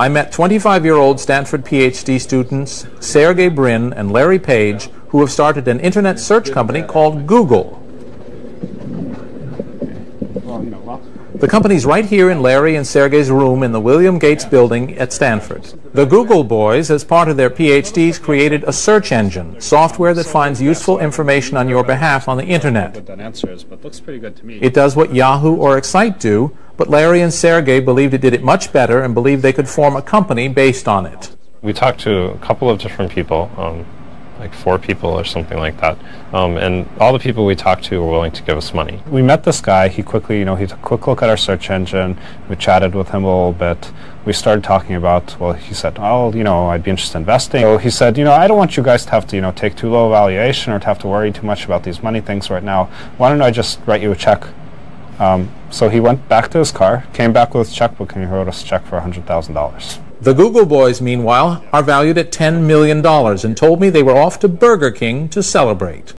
I met 25 year old Stanford PhD students Sergey Brin and Larry Page, who have started an internet search company called Google. The company's right here in Larry and Sergey's room in the William Gates building at Stanford. The Google boys, as part of their PhDs, created a search engine, software that finds useful information on your behalf on the internet. It does what Yahoo or Excite do, but Larry and Sergey believed it did it much better and believed they could form a company based on it. We talked to a couple of different people. Um, like four people or something like that. Um, and all the people we talked to were willing to give us money. We met this guy. He quickly, you know, he took a quick look at our search engine. We chatted with him a little bit. We started talking about, well, he said, oh, you know, I'd be interested in investing. So he said, you know, I don't want you guys to have to, you know, take too low valuation or to have to worry too much about these money things right now. Why don't I just write you a check? Um, so he went back to his car, came back with his checkbook, and he wrote us a check for $100,000. The Google boys, meanwhile, are valued at $10 million and told me they were off to Burger King to celebrate.